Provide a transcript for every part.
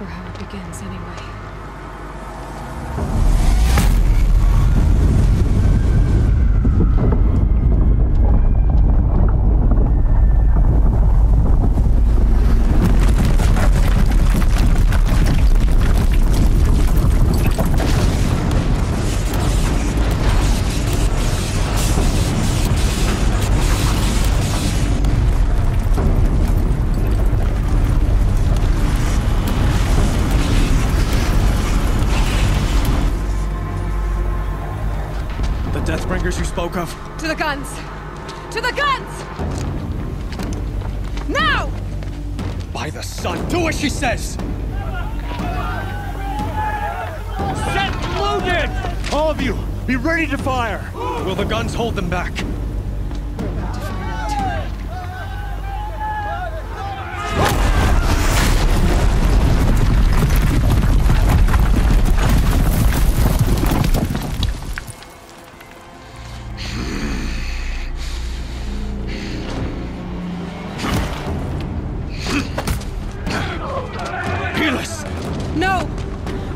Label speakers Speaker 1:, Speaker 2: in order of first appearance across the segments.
Speaker 1: Or how it begins, anyway. Guns! To the guns! Now!
Speaker 2: By the sun, do as she says!
Speaker 3: Set loaded! All of you, be ready to fire!
Speaker 2: Will the guns hold them back?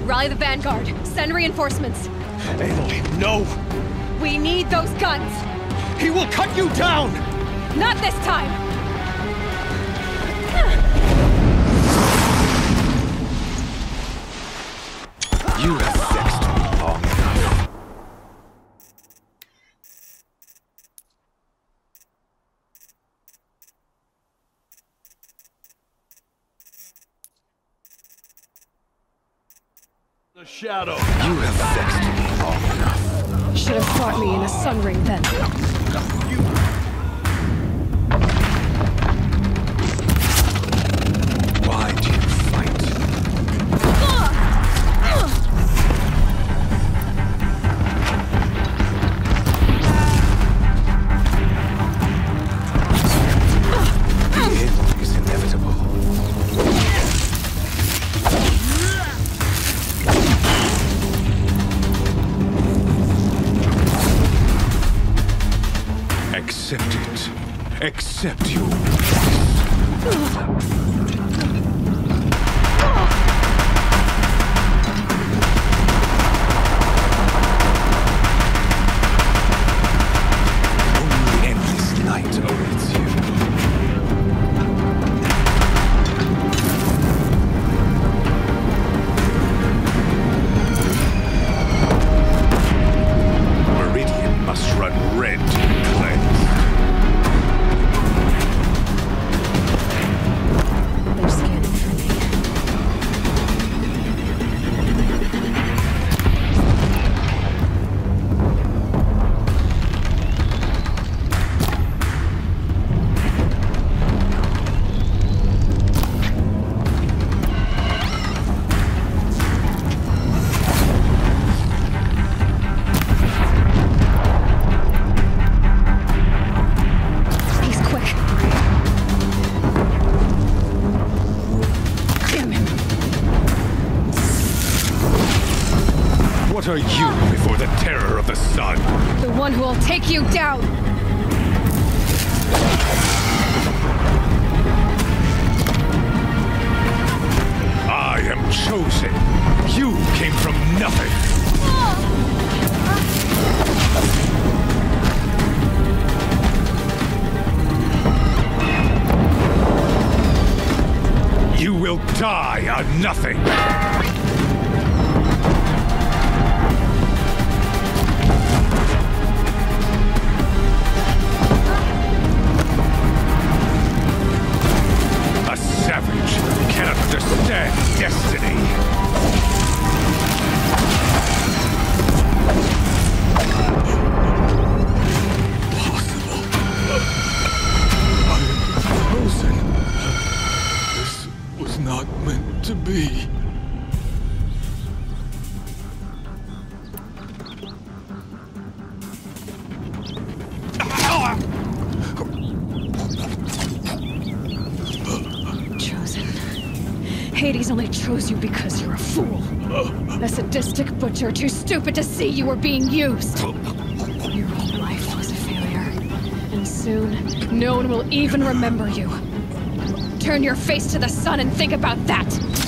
Speaker 1: Rally the Vanguard. Send reinforcements.
Speaker 2: Aloy, no!
Speaker 1: We need those guns!
Speaker 2: He will cut you down!
Speaker 1: Not this time!
Speaker 4: You have vexed me long enough.
Speaker 3: The shadow.
Speaker 4: You have vexed me long enough.
Speaker 1: Should have fought me in a sun ring then.
Speaker 4: Die on nothing.
Speaker 1: Stupid to see you were being used. Your whole life was a failure. And soon, no one will even remember you. Turn your face to the sun and think about that!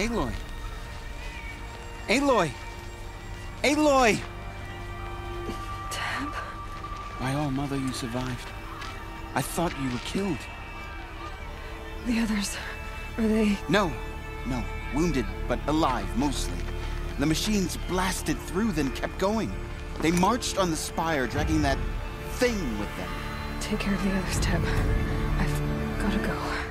Speaker 5: Aloy. Aloy! Aloy!
Speaker 1: Teb?
Speaker 5: My all mother, you survived. I thought you were killed.
Speaker 1: The others, are they...
Speaker 5: No, no. Wounded, but alive, mostly. The machines blasted through, then kept going. They marched on the spire, dragging that thing with them.
Speaker 1: Take care of the others, Teb. I've gotta go.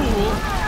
Speaker 2: 闘
Speaker 1: を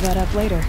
Speaker 1: that up later.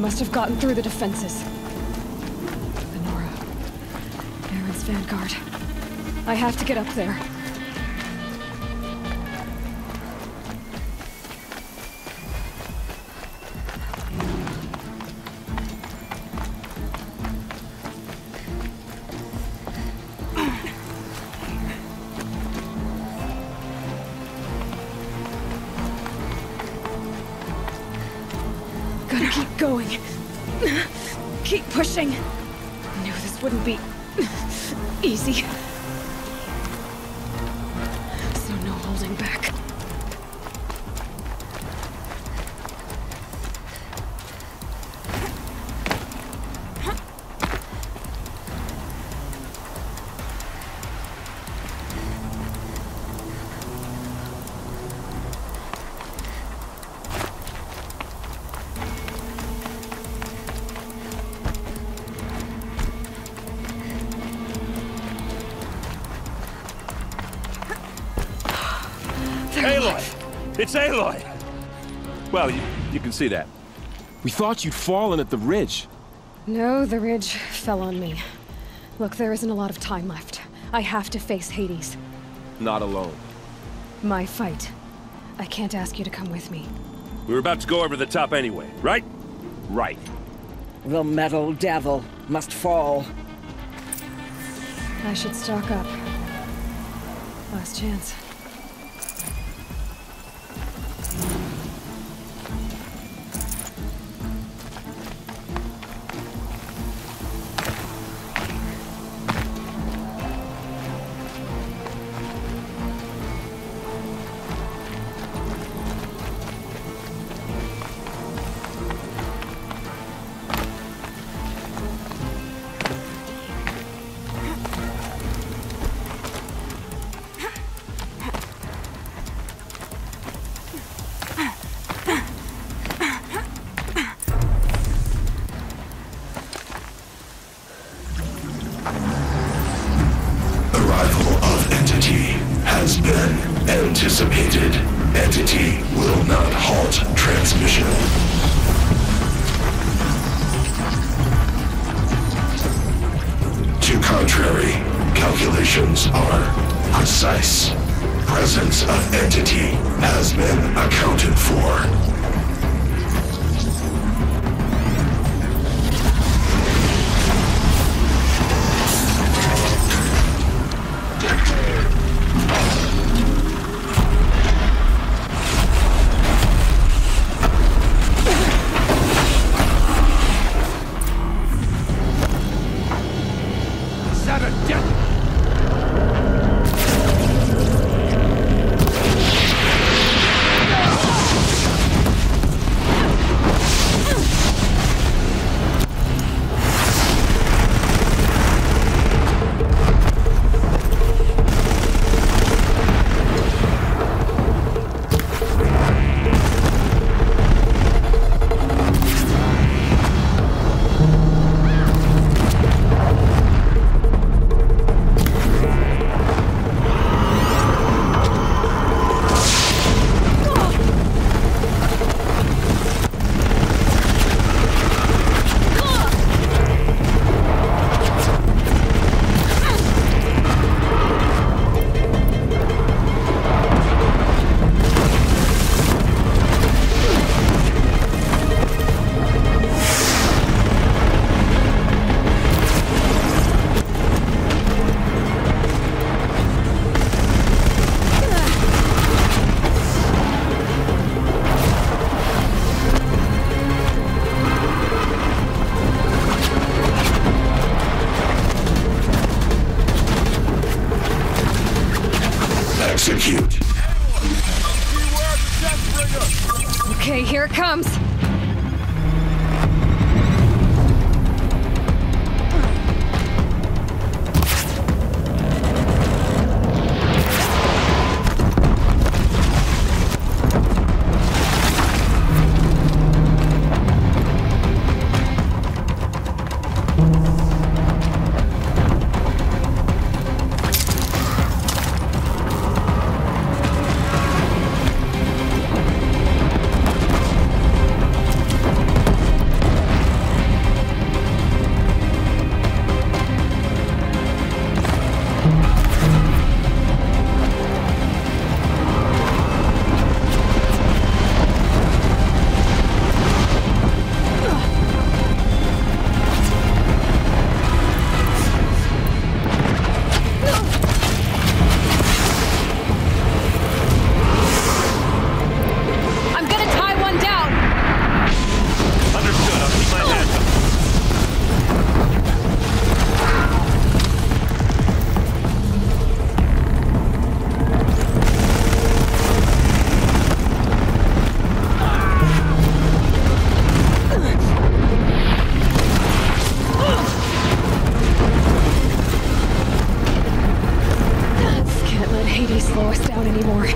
Speaker 1: Must have gotten through the defenses. Venora. Erend's vanguard. I have to get up there.
Speaker 6: It's Aloy! Well, you, you can see that.
Speaker 7: We thought you'd fallen at the ridge.
Speaker 8: No, the ridge fell on me. Look, there isn't a lot of time left. I have to face Hades.
Speaker 6: Not alone.
Speaker 8: My fight. I can't ask you to come with me.
Speaker 6: We were about to go over the top anyway, right? Right.
Speaker 9: The metal devil must fall.
Speaker 8: I should stock up. Last chance.
Speaker 10: slow us down
Speaker 1: anymore.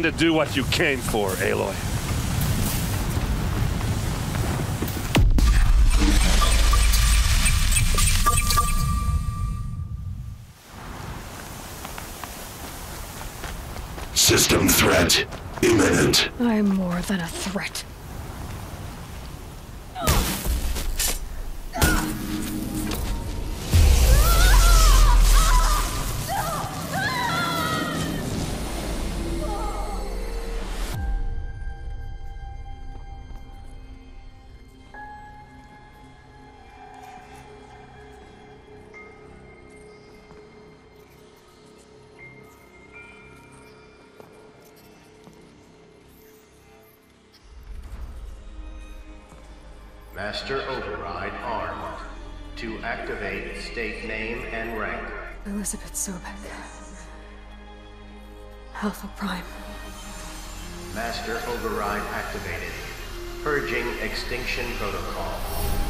Speaker 6: Time to do what you came for, Aloy.
Speaker 11: System threat imminent.
Speaker 1: I'm more than a threat. Elizabeth Sobek. Alpha Prime.
Speaker 12: Master Override activated. Purging Extinction Protocol.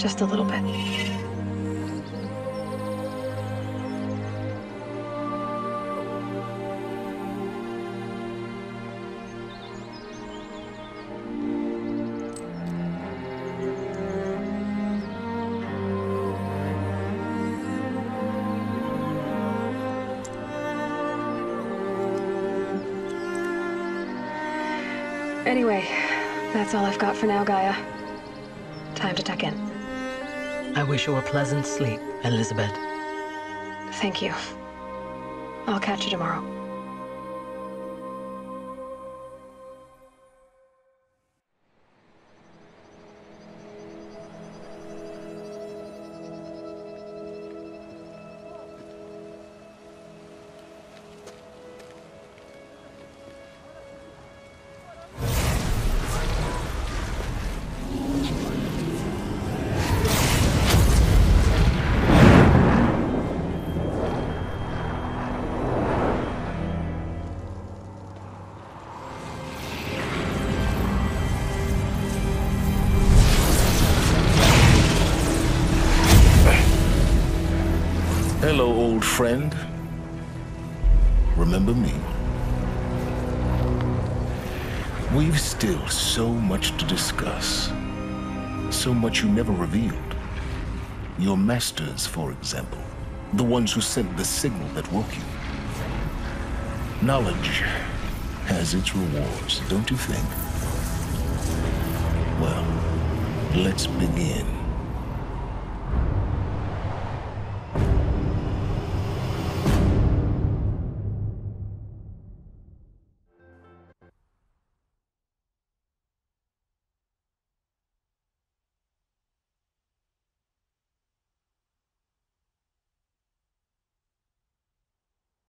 Speaker 1: Just a little bit. Anyway, that's all I've got for now, Gaia.
Speaker 13: I wish you a pleasant sleep, Elizabeth.
Speaker 1: Thank you. I'll catch you tomorrow.
Speaker 11: Friend. Remember me? We've still so much to discuss. So much you never revealed. Your masters, for example. The ones who sent the signal that woke you. Knowledge has its rewards, don't you think? Well, let's begin.